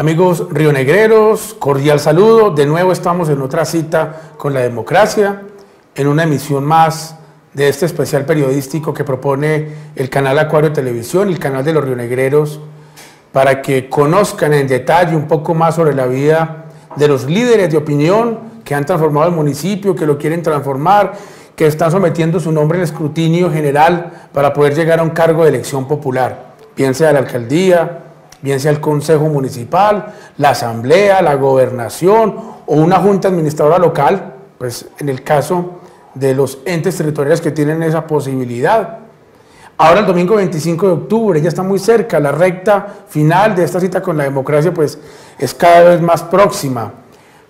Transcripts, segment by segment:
Amigos rionegreros, cordial saludo. De nuevo estamos en otra cita con la democracia, en una emisión más de este especial periodístico que propone el canal Acuario Televisión, el canal de los rionegreros, para que conozcan en detalle un poco más sobre la vida de los líderes de opinión que han transformado el municipio, que lo quieren transformar, que están sometiendo su nombre al escrutinio general para poder llegar a un cargo de elección popular, bien sea la alcaldía, bien sea el Consejo Municipal, la Asamblea, la Gobernación o una Junta Administradora Local, pues en el caso de los entes territoriales que tienen esa posibilidad. Ahora el domingo 25 de octubre, ya está muy cerca, la recta final de esta cita con la democracia pues es cada vez más próxima.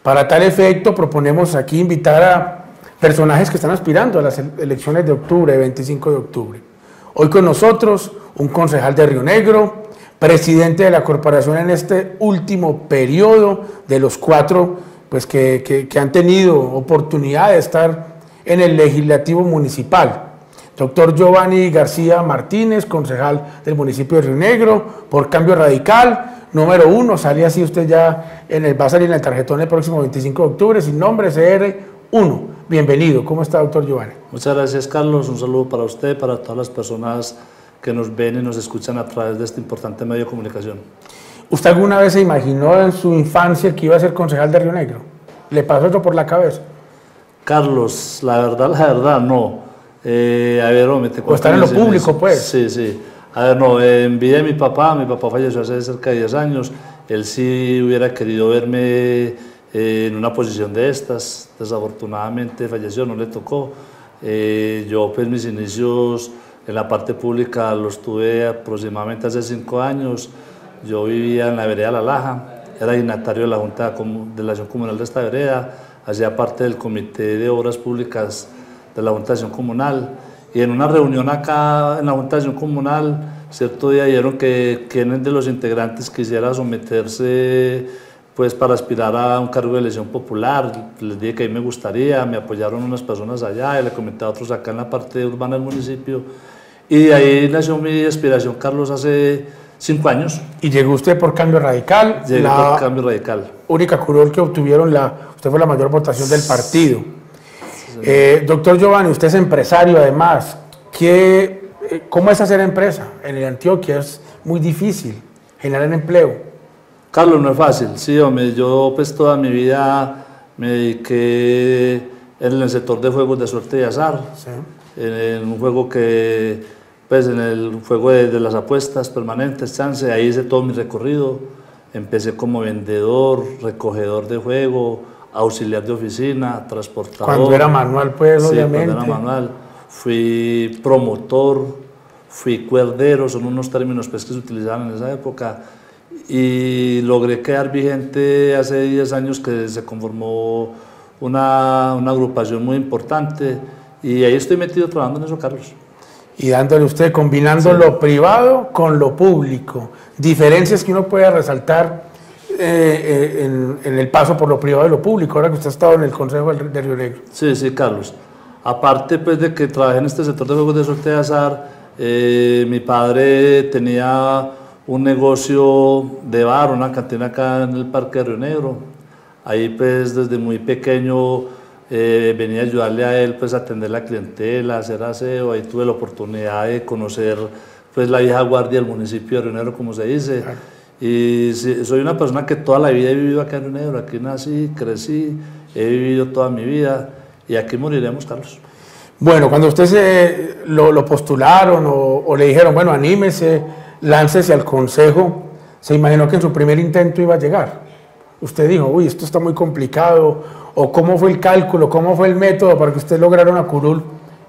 Para tal efecto proponemos aquí invitar a personajes que están aspirando a las elecciones de octubre, 25 de octubre. Hoy con nosotros un concejal de Río Negro, presidente de la corporación en este último periodo de los cuatro pues, que, han tenido oportunidad de estar en el legislativo municipal. Doctor Giovanni García Martínez, concejal del municipio de Río Negro, por cambio radical, número uno, sale así usted ya, en el, va a salir en el tarjetón el próximo 25 de octubre, sin nombre, CR1. Bienvenido, ¿cómo está, doctor Giovanni? Muchas gracias, Carlos, un saludo para usted, para todas las personas que nos ven y nos escuchan a través de este importante medio de comunicación. ¿Usted alguna vez se imaginó en su infancia que iba a ser concejal de Río Negro? ¿Le pasó eso por la cabeza? Carlos, la verdad, la verdad, no. Eh, a ver, me te O estar en lo público, pues. Sí, sí. A ver, no, en vida de mi papá, mi papá falleció hace cerca de 10 años, él sí hubiera querido verme eh, en una posición de estas, desafortunadamente falleció, no le tocó. Eh, yo, pues, mis inicios en la parte pública los tuve aproximadamente hace cinco años. Yo vivía en la vereda La Laja, era dignatario de la Junta de la Acción Comunal de esta vereda, hacía parte del Comité de Obras Públicas de la Junta de Acción Comunal. Y en una reunión acá en la Junta de Acción Comunal, cierto día dijeron que quienes de los integrantes quisiera someterse pues para aspirar a un cargo de elección popular, les dije que ahí me gustaría, me apoyaron unas personas allá y le comenté a otros acá en la parte urbana del municipio y de ahí nació mi aspiración, Carlos, hace cinco años. Y llegó usted por Cambio Radical. Llegué por Cambio Radical. Única curul que obtuvieron, la, usted fue la mayor votación del partido. Eh, doctor Giovanni, usted es empresario además. ¿Qué, eh, ¿Cómo es hacer empresa? En el Antioquia es muy difícil generar empleo. Carlos, no es fácil. Sí, hombre, yo pues toda mi vida me dediqué en el sector de juegos de suerte y azar. Sí. en un juego que pues en el juego de, las apuestas permanentes, chance, ahí hice todo mi recorrido. Empecé como vendedor, recogedor de juego, auxiliar de oficina, transportador. Cuando era manual, pues, sí, obviamente. cuando era manual. Fui promotor, fui cuerdero, son unos términos pues, que se utilizaban en esa época. Y logré quedar vigente hace 10 años que se conformó una, una agrupación muy importante. Y ahí estoy metido trabajando en eso, Carlos y dándole usted, combinando lo privado con lo público. Diferencias que uno puede resaltar eh, eh, en, el paso por lo privado y lo público, ahora que usted ha estado en el Consejo de Río Negro. Sí, sí, Carlos. Aparte pues, de que trabajé en este sector de juegos de suerte de azar, eh, mi padre tenía un negocio de bar, una cantina acá en el Parque de Río Negro. Ahí pues desde muy pequeño eh, venía a ayudarle a él pues a atender la clientela, hacer aseo, ahí tuve la oportunidad de conocer pues la vieja guardia del municipio de Río como se dice. Y soy una persona que toda la vida he vivido acá en Río aquí nací, crecí, he vivido toda mi vida y aquí moriremos, Carlos. Bueno, cuando usted se, lo, postularon o, o, le dijeron, bueno, anímese, láncese al consejo, ¿se imaginó que en su primer intento iba a llegar? Usted dijo, uy, esto está muy complicado, o cómo fue el cálculo, cómo fue el método para que usted lograra una curul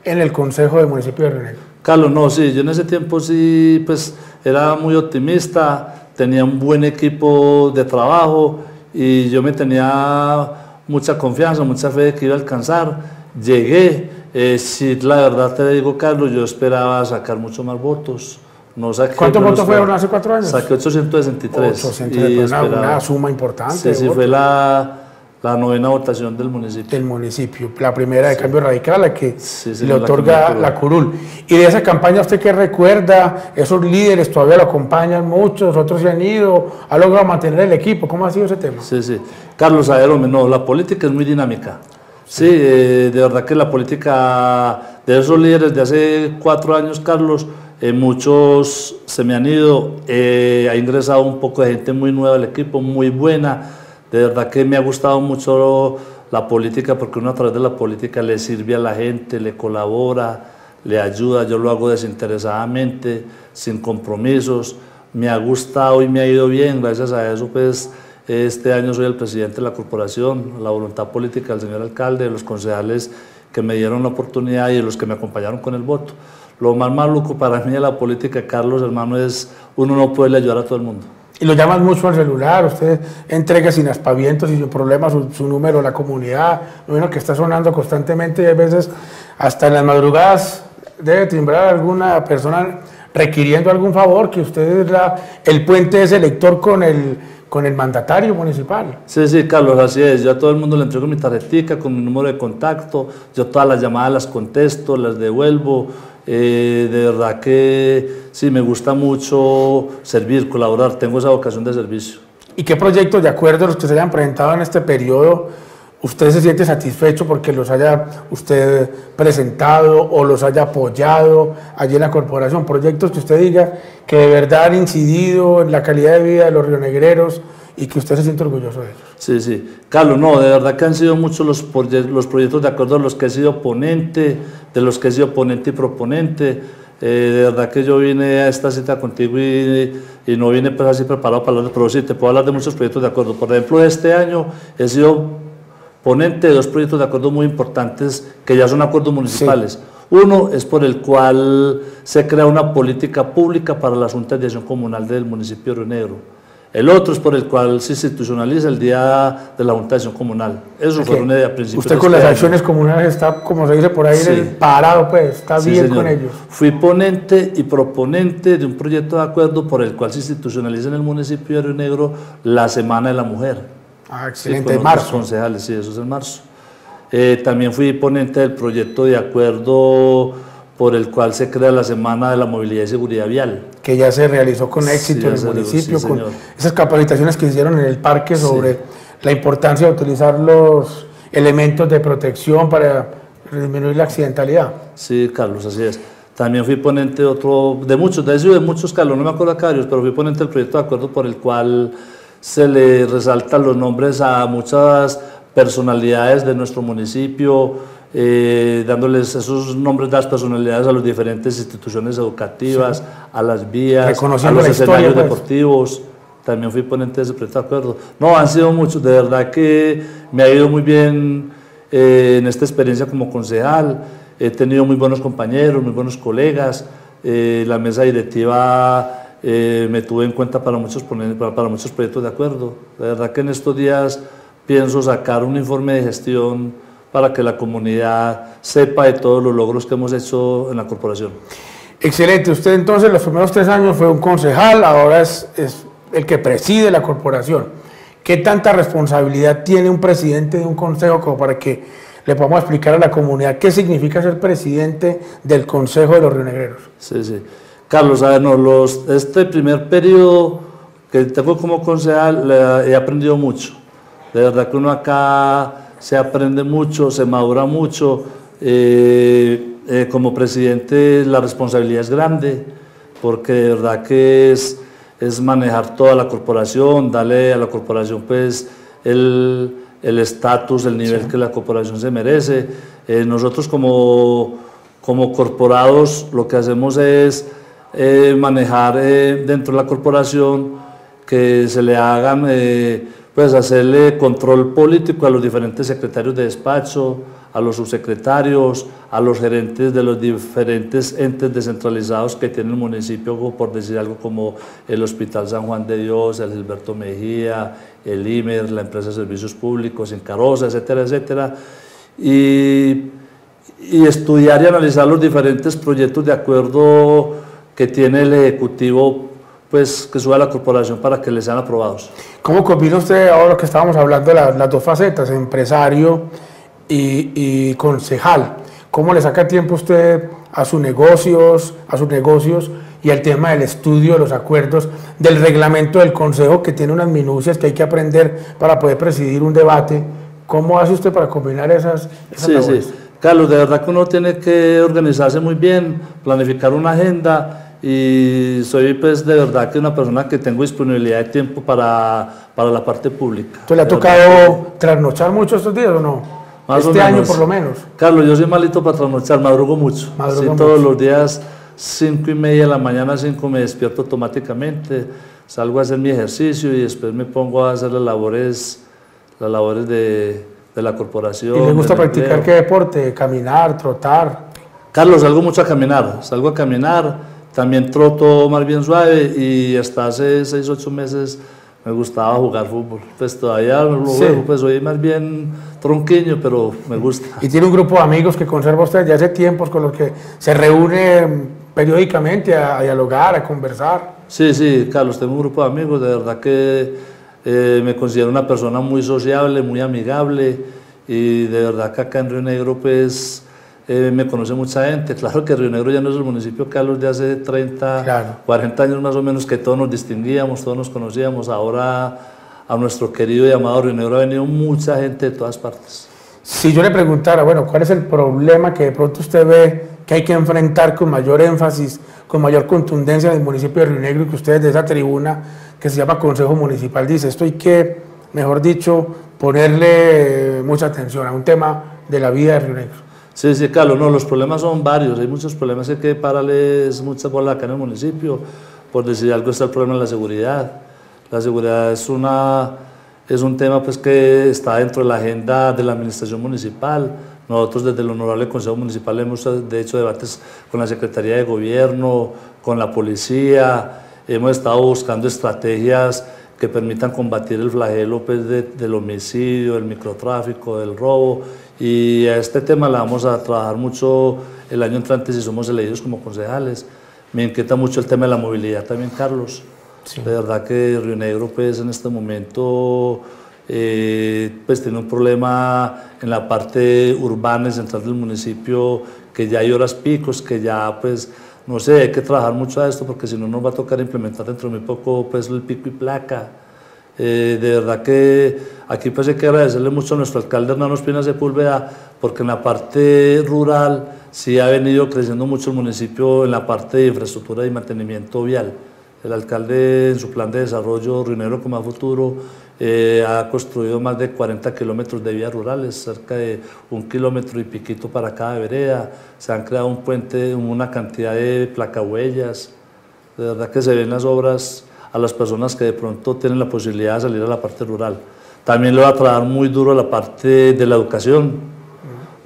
en el Consejo de Municipio de Río Carlos, no, sí, yo en ese tiempo sí, pues era muy optimista, tenía un buen equipo de trabajo y yo me tenía mucha confianza, mucha fe de que iba a alcanzar. Llegué, eh, sí, la verdad te digo, Carlos, yo esperaba sacar mucho más votos. No ¿Cuántos votos fueron hace cuatro años? Saqué 863. 863, una, una, suma importante. Sí, sí, fue la la novena votación del municipio. Del municipio, la primera de cambio radical, la que Sí, le otorga la curul. Y de esa campaña, ¿usted qué recuerda? Esos líderes todavía lo acompañan muchos, otros se han ido, ha logrado mantener el equipo. ¿Cómo ha sido ese tema? Sí, sí. Carlos, a ver, hombre, no, la política es muy dinámica. Sí, eh, de verdad que la política de esos líderes de hace cuatro años, Carlos, eh, muchos se me han ido, eh, ha ingresado un poco de gente muy nueva al equipo, muy buena. De verdad que me ha gustado mucho la política porque uno a través de la política le sirve a la gente, le colabora, le ayuda. Yo lo hago desinteresadamente, sin compromisos. Me ha gustado y me ha ido bien, gracias a eso pues este año soy el presidente de la corporación, la voluntad política del señor alcalde, de los concejales que me dieron la oportunidad y los que me acompañaron con el voto. Lo más maluco para mí de la política, Carlos, hermano, es uno no puede ayudar a todo el mundo. Y lo llaman mucho al celular, usted entrega sin aspavientos y sin problemas su, su número la comunidad, bueno, que está sonando constantemente y a veces hasta en las madrugadas debe timbrar alguna persona requiriendo algún favor, que usted es el puente ese elector con el, con el mandatario municipal. Sí, sí, Carlos, así es. Yo a todo el mundo le entrego mi tarjetica con mi número de contacto. Yo todas las llamadas las contesto, las devuelvo. Eh, de verdad que sí, me gusta mucho servir, colaborar. Tengo esa vocación de servicio. ¿Y qué proyectos de acuerdo los que se hayan presentado en este periodo usted se siente satisfecho porque los haya usted presentado o los haya apoyado allí en la corporación? Proyectos que usted diga que de verdad han incidido en la calidad de vida de los rionegreros y que usted se siente orgulloso de ellos. Sí, sí. Carlos, no, de verdad que han sido muchos los, los proyectos de acuerdo a los que he sido ponente, de los que he sido ponente y proponente. Eh, de verdad que yo vine a esta cita contigo y, y no vine pues así preparado para hablar, pero sí, te puedo hablar de muchos proyectos de acuerdo. Por ejemplo, este año he sido ponente de dos proyectos de acuerdo muy importantes que ya son acuerdos municipales. Sí. Uno es por el cual se crea una política pública para la Junta de Acción Comunal del municipio de Río Negro. El otro es por el cual se institucionaliza el Día de la Junta de Acción Comunal. Eso fue a principios Usted con este las acciones comunales está, como se dice por ahí, sí. parado, pues, está sí, bien señor. con ellos. Fui ponente y proponente de un proyecto de acuerdo por el cual se institucionaliza en el municipio de Río Negro la Semana de la Mujer. Ah, Sí, excelente, con en marzo. concejales, sí, eso es en marzo. Eh, también fui ponente del proyecto de acuerdo por el cual se crea la Semana de la Movilidad y Seguridad Vial. que ya se realizó con Sí, éxito en ya el municipio, sí, con esas capacitaciones que hicieron en el parque sobre la importancia de utilizar los elementos de protección para disminuir la accidentalidad. Sí, Carlos, así es. También fui ponente de otro, de muchos, de de muchos, Carlos, no me acuerdo acá pero fui ponente del proyecto de acuerdo por el cual se le resaltan los nombres a muchas personalidades de nuestro municipio, eh, dándoles esos nombres de las personalidades a las diferentes instituciones educativas, a las vías, a los la historia, escenarios pues. deportivos. También fui ponente de ese proyecto de acuerdo. No, han sido muchos, de verdad que me ha ido muy bien eh, en esta experiencia como concejal. He tenido muy buenos compañeros, muy buenos colegas. eh, la mesa directiva eh, me tuve en cuenta para muchos, ponen- para, para muchos proyectos de acuerdo. La verdad que en estos días pienso sacar un informe de gestión para que la comunidad sepa de todos los logros que hemos hecho en la corporación. Excelente, usted entonces los primeros tres años fue un concejal, ahora es, es el que preside la corporación. ¿Qué tanta responsabilidad tiene un presidente de un consejo como para que le podamos explicar a la comunidad qué significa ser presidente del Consejo de los Rionegreros? Sí, sí. Carlos, a ver, no, los, este primer periodo que tengo como concejal le- he aprendido mucho. De verdad que uno acá se aprende mucho, se madura mucho. Eh, eh, como presidente la responsabilidad es grande, porque de verdad que es, es manejar toda la corporación, darle a la corporación pues el estatus, el nivel que la corporación se merece. Eh, nosotros como, como corporados lo que hacemos es manejar dentro de la corporación que se le hagan, pues hacerle control político a los diferentes secretarios de despacho, a los subsecretarios, a los gerentes de los diferentes entes descentralizados que tiene el municipio, por decir algo como el Hospital San Juan de Dios, el Gilberto Mejía, el IMER, la empresa de servicios públicos, Encarosa, etcétera, etcétera. Y, y estudiar y analizar los diferentes proyectos de acuerdo que tiene el Ejecutivo pues que suba la corporación para que les sean aprobados. ¿Cómo combina usted ahora que estábamos hablando de las dos facetas, empresario y, y, concejal? ¿Cómo le saca tiempo usted a sus negocios, a sus negocios y al tema del estudio los acuerdos, del reglamento del consejo que tiene unas minucias que hay que aprender para poder presidir un debate? ¿Cómo hace usted para combinar esas, esas sí, sí. Carlos, de verdad que uno tiene que organizarse muy bien, planificar una agenda y soy pues de verdad que una persona que tengo disponibilidad de tiempo para, para la parte pública. ¿Tú le ha tocado trasnochar mucho estos días o no? Más este año por lo menos. Carlos, yo soy malito para trasnochar, madrugo mucho. Madrugo Todos los días, cinco y media de la mañana, cinco me despierto automáticamente, salgo a hacer mi ejercicio y después me pongo a hacer las labores, las labores de, de la corporación. ¿Y le gusta practicar qué deporte? ¿Caminar, trotar? Carlos, salgo mucho a caminar, salgo a caminar también troto más bien suave y hasta hace 6, 8 meses me gustaba jugar fútbol. Pues todavía lo juego, pues soy más bien tronquiño, pero me gusta. ¿Y tiene un grupo de amigos que conserva usted ya hace tiempos con los que se reúne periódicamente a, dialogar, a conversar? Sí, sí, Carlos, tengo un grupo de amigos, de verdad que eh, me considero una persona muy sociable, muy amigable y de verdad que acá en Río Negro pues eh, me conoce mucha gente. Claro que Río Negro ya no es el municipio Carlos de hace 30, 40 años más o menos que todos nos distinguíamos, todos nos conocíamos. Ahora a nuestro querido y amado Río Negro ha venido mucha gente de todas partes. Si yo le preguntara, bueno, ¿cuál es el problema que de pronto usted ve que hay que enfrentar con mayor énfasis, con mayor contundencia en el municipio de Río Negro y que ustedes de esa tribuna que se llama Consejo Municipal dice, esto hay que, mejor dicho, ponerle mucha atención a un tema de la vida de Río Negro? Sí, sí, Carlos, no, los problemas son varios, hay muchos problemas, hay que pararles muchas bolas acá en el municipio, por decir algo está el problema de la seguridad. La seguridad es, una, es un tema pues, que está dentro de la agenda de la administración municipal. Nosotros desde el Honorable Consejo Municipal hemos hecho debates con la Secretaría de Gobierno, con la Policía, hemos estado buscando estrategias que permitan combatir el flagelo pues, del homicidio, del microtráfico, del robo y a este tema la vamos a trabajar mucho el año entrante si somos elegidos como concejales. Me inquieta mucho el tema de la movilidad también, Carlos. De verdad que Río Negro, pues en este momento, eh, pues tiene un problema en la parte urbana y central del municipio, que ya hay horas picos, que ya, pues, no sé, hay que trabajar mucho a esto, porque si no nos va a tocar implementar dentro de muy poco, pues, el pico y placa eh, de verdad que aquí pues hay que agradecerle mucho a nuestro alcalde Hernán Espina Sepúlveda porque en la parte rural sí ha venido creciendo mucho el municipio en la parte de infraestructura y mantenimiento vial. El alcalde en su plan de desarrollo Rinero como a futuro eh, ha construido más de 40 kilómetros de vías rurales, cerca de un kilómetro y piquito para cada vereda. Se han creado un puente, una cantidad de placahuellas. De verdad que se ven las obras a las personas que de pronto tienen la posibilidad de salir a la parte rural. También le va a trabajar muy duro la parte de la educación.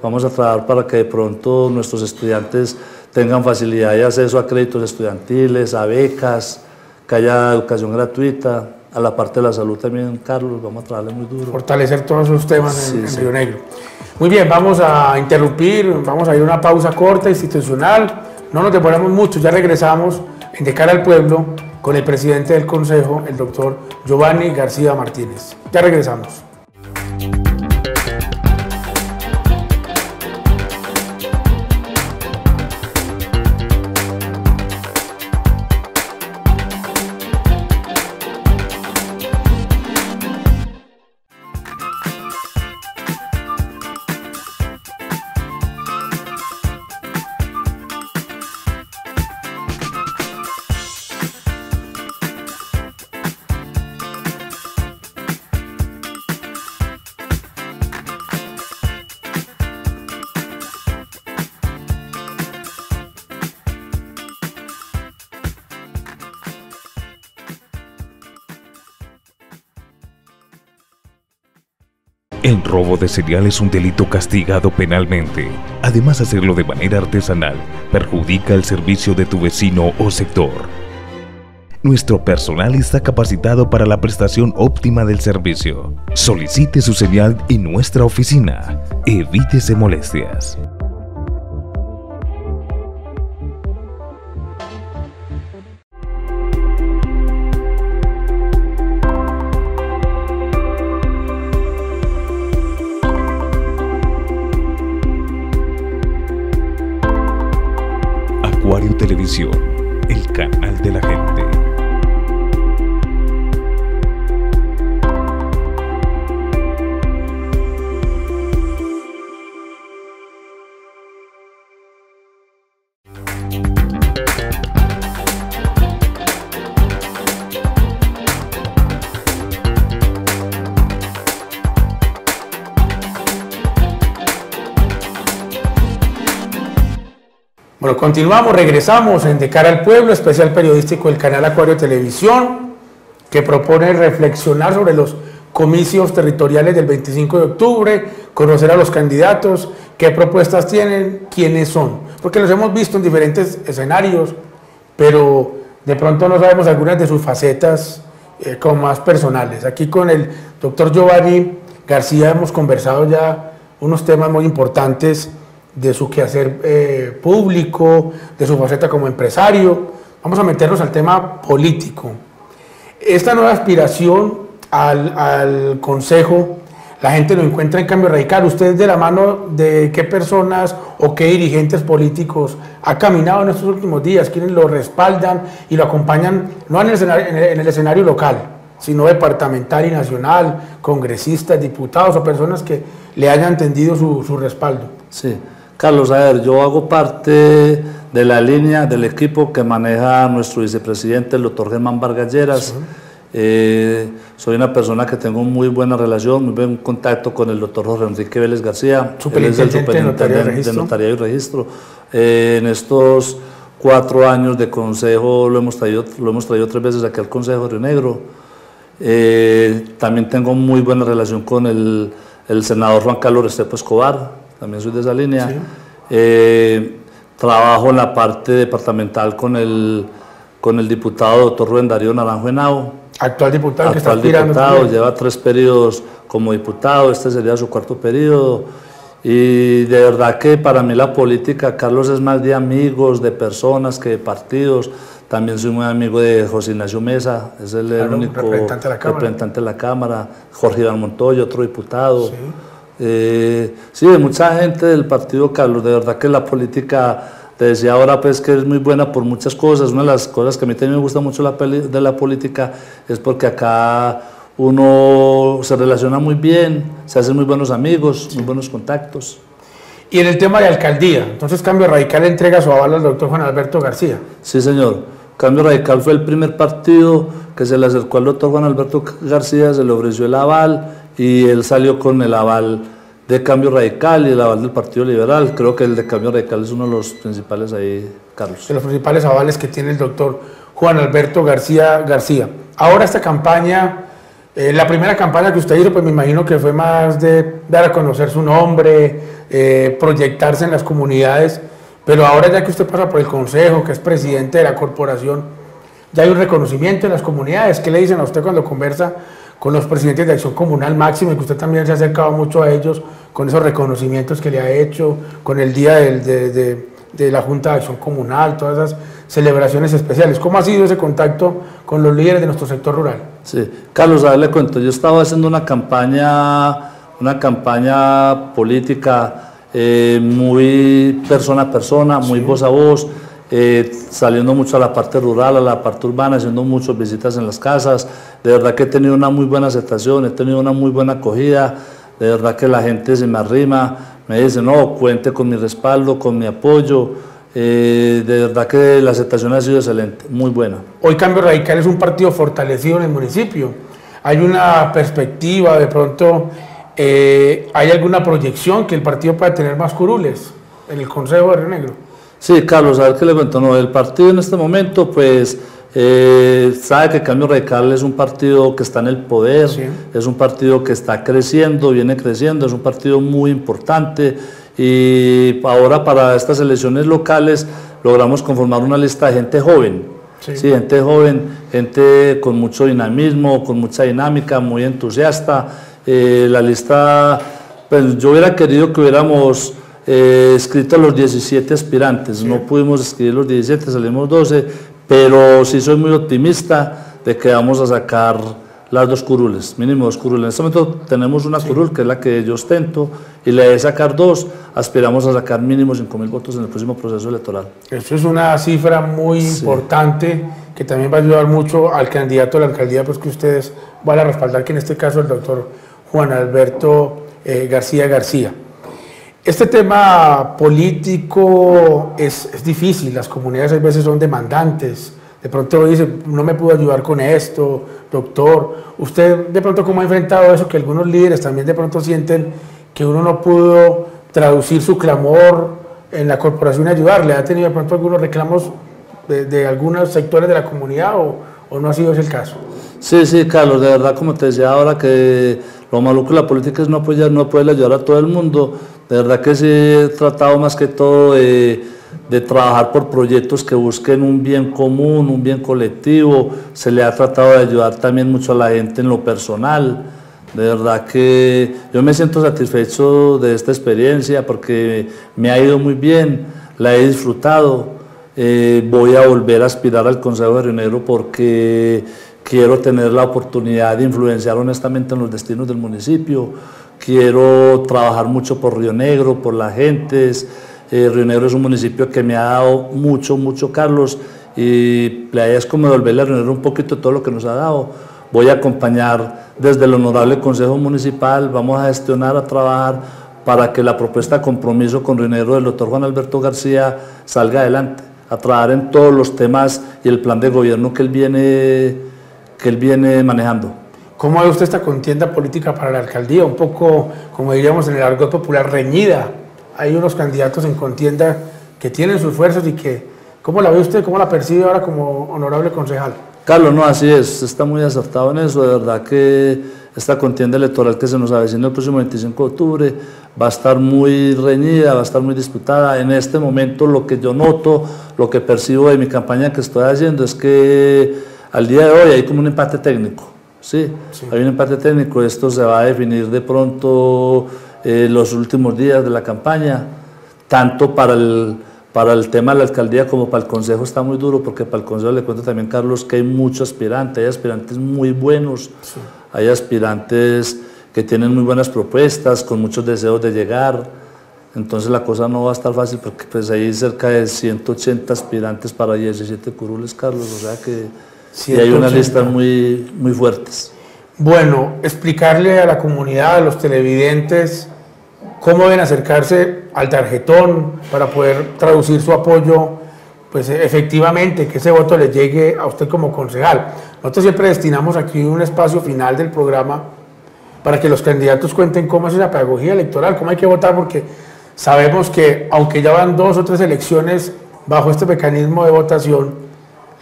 Vamos a trabajar para que de pronto nuestros estudiantes tengan facilidad de acceso a créditos estudiantiles, a becas, que haya educación gratuita, a la parte de la salud también, Carlos, vamos a trabajarle muy duro. Fortalecer todos esos temas en, Río Negro. Muy bien, vamos a interrumpir, vamos a ir a una pausa corta institucional, no nos demoramos mucho, ya regresamos en De cara al pueblo con el presidente del Consejo, el doctor Giovanni García Martínez. Ya regresamos. El robo de cereal es un delito castigado penalmente. Además, hacerlo de manera artesanal perjudica el servicio de tu vecino o sector. Nuestro personal está capacitado para la prestación óptima del servicio. Solicite su señal en nuestra oficina. Evítese molestias. Bueno, continuamos, regresamos en De cara al pueblo, especial periodístico del canal Acuario Televisión, que propone reflexionar sobre los comicios territoriales del 25 de octubre, conocer a los candidatos, qué propuestas tienen, quiénes son, porque los hemos visto en diferentes escenarios, pero de pronto no sabemos algunas de sus facetas eh, como más personales. Aquí con el doctor Giovanni García hemos conversado ya unos temas muy importantes de su quehacer eh, público, de su faceta como empresario. Vamos a meternos al tema político. Esta nueva aspiración al, al Consejo, la gente lo encuentra en cambio radical. ¿Usted de la mano de qué personas o qué dirigentes políticos ha caminado en estos últimos días? ¿Quiénes lo respaldan y lo acompañan, no en el escenario, en el escenario local, sino departamental y nacional, congresistas, diputados o personas que le hayan tendido su, su respaldo? Sí. Carlos, a ver, yo hago parte de la línea del equipo que maneja nuestro vicepresidente, el doctor Germán Vargalleras. Eh, soy una persona que tengo muy buena relación, muy buen contacto con el doctor Jorge Enrique Vélez García. Él es el superintendente de Notaría y Registro. Eh, en estos cuatro años de consejo lo hemos traído, lo hemos traído tres veces aquí al Consejo de Río Negro. Eh, también tengo muy buena relación con el, el senador Juan Carlos Restrepo Escobar, también soy de esa línea. Eh, trabajo en la parte departamental con el, con el diputado doctor Rubén Darío Naranjo Henao. Actual diputado que Actual está diputado, lleva tres periodos como diputado, este sería su cuarto periodo. Y de verdad que para mí la política, Carlos, es más de amigos, de personas que de partidos. También soy muy amigo de José Ignacio Mesa, es el, Claro, único representante de la Cámara. representante de la Cámara. Jorge Iván Montoya, otro diputado. Eh, sí, de mucha gente del partido, Carlos. De verdad que la política, te decía ahora, pues que es muy buena por muchas cosas. Una de las cosas que a mí también me gusta mucho la peli- de la política es porque acá uno se relaciona muy bien, se hacen muy buenos amigos, muy buenos contactos. Y en el tema de alcaldía, entonces Cambio Radical entrega su aval al doctor Juan Alberto García. Sí, señor. Cambio Radical fue el primer partido que se le acercó al doctor Juan Alberto García, se le ofreció el aval y él salió con el aval de Cambio Radical y el aval del Partido Liberal. Creo que el de Cambio Radical es uno de los principales ahí, Carlos. de los principales avales que tiene el doctor Juan Alberto García García. Ahora esta campaña, eh, la primera campaña que usted hizo, pues me imagino que fue más de dar a conocer su nombre, eh, proyectarse en las comunidades, pero ahora ya que usted pasa por el consejo, que es presidente de la corporación, ya hay un reconocimiento en las comunidades. ¿Qué le dicen a usted cuando conversa con los presidentes de Acción Comunal Máxima, y que usted también se ha acercado mucho a ellos con esos reconocimientos que le ha hecho, con el día del- de, de- de la Junta de Acción Comunal, todas esas celebraciones especiales? ¿Cómo ha sido ese contacto con los líderes de nuestro sector rural? Sí, Carlos, a ver, le cuento, yo estaba haciendo una campaña, una campaña política eh, muy persona a persona, muy voz a voz, eh, saliendo mucho a la parte rural, a la parte urbana, haciendo muchas visitas en las casas. De verdad que he tenido una muy buena aceptación, he tenido una muy buena acogida, de verdad que la gente se me arrima, me dice, no, cuente con mi respaldo, con mi apoyo. Eh, de verdad que la aceptación ha sido excelente, muy buena. Hoy Cambio Radical es un partido fortalecido en el municipio. Hay una perspectiva, de pronto, eh, ¿hay alguna proyección que el partido pueda tener más curules en el Consejo de Río Negro? Sí, Carlos, a ver qué le cuento. No, el partido en este momento, pues, eh, sabe que Cambio Radical es un partido que está en el poder, Sí. es un partido que está creciendo, viene creciendo, es un partido muy importante y ahora para estas elecciones locales logramos conformar una lista de gente joven. Sí. Sí, gente joven, gente con mucho dinamismo, con mucha dinámica, muy entusiasta. Eh, la lista, pues yo hubiera querido que hubiéramos eh, escrito a los 17 aspirantes, no pudimos escribir los 17, salimos 12, pero sí soy muy optimista de que vamos a sacar las dos curules, mínimo dos curules. En este momento tenemos una curul que es la que yo ostento y le de sacar dos, aspiramos a sacar mínimo 5 mil votos en el próximo proceso electoral. Eso es una cifra muy importante que también va a ayudar mucho al candidato a la alcaldía, pues que ustedes van a respaldar, que en este caso el doctor Juan Alberto eh, García García. Este tema político es, es difícil, las comunidades a veces son demandantes, de pronto dice, no me pudo ayudar con esto, doctor. ¿Usted de pronto cómo ha enfrentado eso? Que algunos líderes también de pronto sienten que uno no pudo traducir su clamor en la corporación y ayudarle. ¿Ha tenido de pronto algunos reclamos de, algunos sectores de la comunidad o, o, no ha sido ese el caso? Sí, sí, Carlos, de verdad, como te decía ahora, que lo maluco de la política es no apoyar, no poder ayudar a todo el mundo. De verdad que sí he tratado más que todo de de trabajar por proyectos que busquen un bien común, un bien colectivo. Se le ha tratado de ayudar también mucho a la gente en lo personal. De verdad que yo me siento satisfecho de esta experiencia porque me ha ido muy bien, la he disfrutado. Eh, voy a volver a aspirar al Consejo de Río Negro porque quiero tener la oportunidad de influenciar honestamente en los destinos del municipio. Quiero trabajar mucho por Río Negro, por las gentes, eh, Río Negro es un municipio que me ha dado mucho, mucho, Carlos, y la idea es como devolverle a Río Negro un poquito todo lo que nos ha dado. Voy a acompañar desde el Honorable Consejo Municipal, vamos a gestionar, a trabajar para que la propuesta de compromiso con Río Negro del doctor Juan Alberto García salga adelante, a trabajar en todos los temas y el plan de gobierno que él viene, que él viene manejando. ¿Cómo ve usted esta contienda política para la alcaldía? Un poco, como diríamos en el argot popular, reñida hay unos candidatos en contienda que tienen sus fuerzas y que, ¿cómo la ve usted, cómo la percibe ahora como honorable concejal? Carlos, no, así es, está muy acertado en eso, de verdad que esta contienda electoral que se nos avecina el próximo 25 de octubre va a estar muy reñida, va a estar muy disputada. En este momento lo que yo noto, lo que percibo de mi campaña que estoy haciendo es que al día de hoy hay como un empate técnico. Sí, sí. hay un empate técnico, esto se va a definir de pronto eh, los últimos días de la campaña, tanto para el, para el tema de la alcaldía como para el consejo está muy duro, porque para el consejo le cuento también, Carlos, que hay muchos aspirantes, hay aspirantes muy buenos, hay aspirantes que tienen muy buenas propuestas, con muchos deseos de llegar, entonces la cosa no va a estar fácil porque pues hay cerca de 180 aspirantes para 17 curules, Carlos, o sea que hay una lista muy, muy fuertes. Bueno, explicarle a la comunidad, a los televidentes, cómo deben acercarse al tarjetón para poder traducir su apoyo, pues efectivamente, que ese voto le llegue a usted como concejal. Nosotros siempre destinamos aquí un espacio final del programa para que los candidatos cuenten cómo es esa pedagogía electoral, cómo hay que votar, porque sabemos que aunque ya van dos o tres elecciones bajo este mecanismo de votación,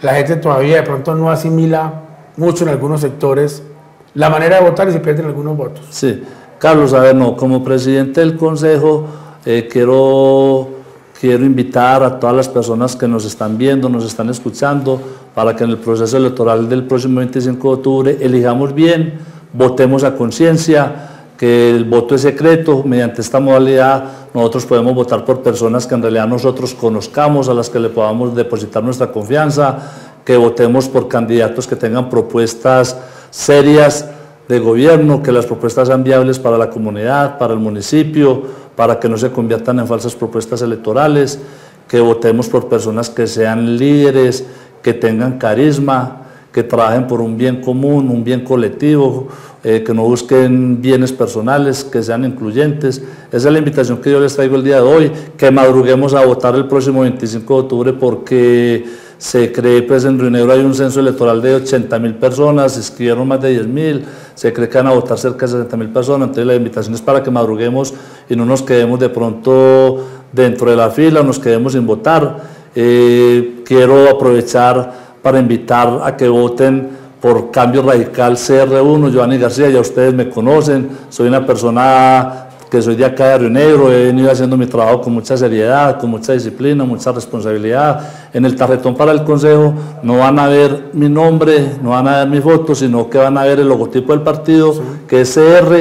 la gente todavía de pronto no asimila mucho en algunos sectores la manera de votar y se pierden algunos votos. Sí. Carlos, a ver, no, como presidente del Consejo, eh, quiero, quiero invitar a todas las personas que nos están viendo, nos están escuchando, para que en el proceso electoral del próximo 25 de octubre elijamos bien, votemos a conciencia, el voto es secreto, mediante esta modalidad nosotros podemos votar por personas que en realidad nosotros conozcamos, a las que le podamos depositar nuestra confianza, que votemos por candidatos que tengan propuestas serias, de gobierno, que las propuestas sean viables para la comunidad, para el municipio, para que no se conviertan en falsas propuestas electorales, que votemos por personas que sean líderes, que tengan carisma, que trabajen por un bien común, un bien colectivo, eh, que no busquen bienes personales, que sean incluyentes. Esa es la invitación que yo les traigo el día de hoy, que madruguemos a votar el próximo 25 de octubre porque se cree pues en Río Negro hay un censo electoral de 80 mil personas, se inscribieron más de 10 mil, se cree que van a votar cerca de 60 mil personas, entonces la invitación es para que madruguemos y no nos quedemos de pronto dentro de la fila, nos quedemos sin votar. Eh, quiero aprovechar para invitar a que voten por Cambio Radical CR1, Giovanni García, ya ustedes me conocen, soy una persona que soy de acá de Río Negro, he venido haciendo mi trabajo con mucha seriedad, con mucha disciplina, mucha responsabilidad. En el tarjetón para el consejo no van a ver mi nombre, no van a ver mi foto, sino que van a ver el logotipo del partido, que es CR,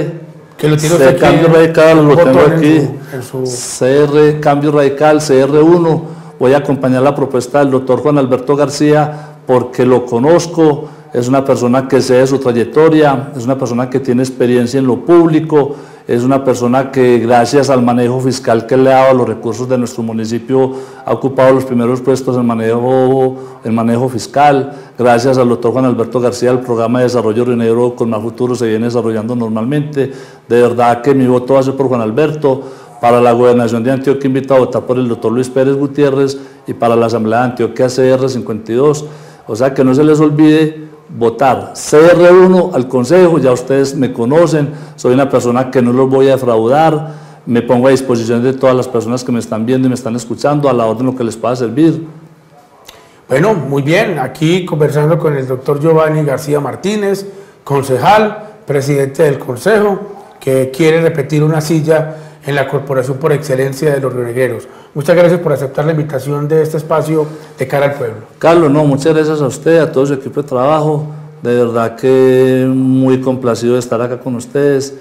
que lo tiene C Cambio Radical, lo tengo aquí, CR Cambio Radical, CR1. Voy a acompañar la propuesta del doctor Juan Alberto García porque lo conozco, es una persona que sé su trayectoria, es una persona que tiene experiencia en lo público, es una persona que gracias al manejo fiscal que le ha dado a los recursos de nuestro municipio ha ocupado los primeros puestos en manejo, en manejo fiscal. Gracias al doctor Juan Alberto García, el programa de desarrollo Rinegro con más futuro se viene desarrollando normalmente. De verdad que mi voto va a ser por Juan Alberto. Para la gobernación de Antioquia invito a votar por el doctor Luis Pérez Gutiérrez y para la Asamblea de Antioquia CR 52. O sea que no se les olvide votar CR1 al Consejo, ya ustedes me conocen, soy una persona que no los voy a defraudar, me pongo a disposición de todas las personas que me están viendo y me están escuchando a la orden lo que les pueda servir. Bueno, muy bien, aquí conversando con el doctor Giovanni García Martínez, concejal, presidente del Consejo, que quiere repetir una silla en la Corporación por Excelencia de los Rionegueros. Muchas gracias por aceptar la invitación de este espacio de cara al pueblo. Carlos, no, muchas gracias a usted, a todo su equipo de trabajo. De verdad que muy complacido de estar acá con ustedes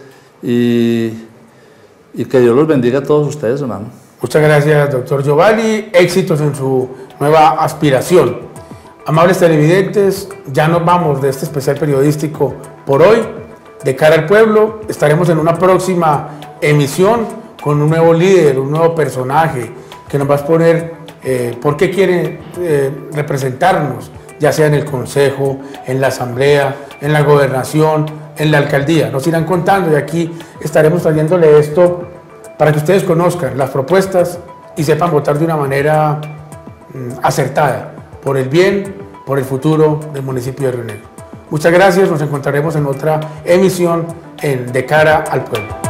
y, y que Dios los bendiga a todos ustedes, hermano. Muchas gracias, doctor Giovanni. Éxitos en su nueva aspiración. Amables televidentes, ya nos vamos de este especial periodístico por hoy. De cara al pueblo, estaremos en una próxima emisión con un nuevo líder, un nuevo personaje que nos va a exponer eh, por qué quiere eh, representarnos, ya sea en el Consejo, en la Asamblea, en la Gobernación, en la Alcaldía. Nos irán contando y aquí estaremos trayéndole esto para que ustedes conozcan las propuestas y sepan votar de una manera mm, acertada por el bien, por el futuro del municipio de Río Negro. Muchas gracias, nos encontraremos en otra emisión De cara al pueblo.